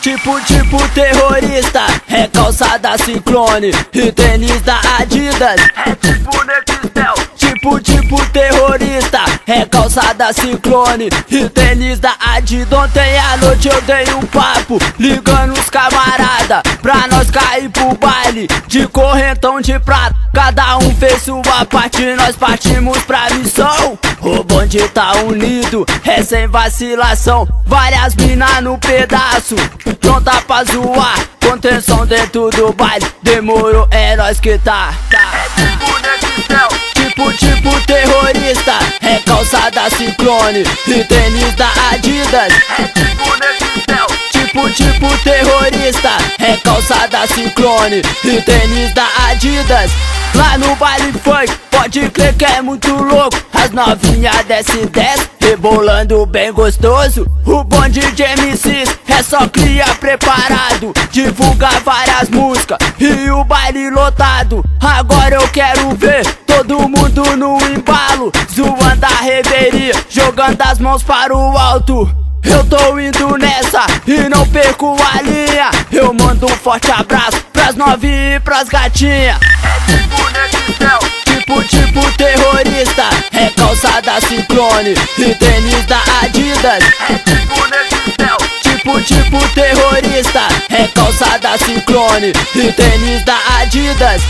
Tipo, tipo terrorista, é calçada ciclone e tênis da Adidas. É tipo Nextel. Tipo, tipo terrorista, é calçada ciclone e tênis da Adidas. Ontem à noite eu dei um papo, ligando os camarada pra nós cair pro baile de correntão de prata. Cada um fez sua parte, nós partimos pra missão. O bonde tá unido, é sem vacilação. Várias minas no pedaço, pronta pra zoar. Contenção dentro do baile, demorou, é nós que tá. É tipo. Tipo, terrorista, é calçada ciclone e tênis da Adidas. É tipo. Tipo, tipo terrorista, é calçada ciclone e tênis da Adidas. Lá no baile funk, pode crer que é muito louco. As novinhas desce desce, rebolando bem gostoso. O bonde de MCs é só cria preparado. Divulga várias músicas e o baile lotado. Agora eu quero ver todo mundo no embalo, zoando a reveria, jogando as mãos para o alto. Eu tô indo nessa e não perco a linha. Eu mando um forte abraço pras novinhas e pras gatinhas. É calçada ciclone e tênis da Adidas. É tipo. Tipo, terrorista, é calçada ciclone e tênis da Adidas.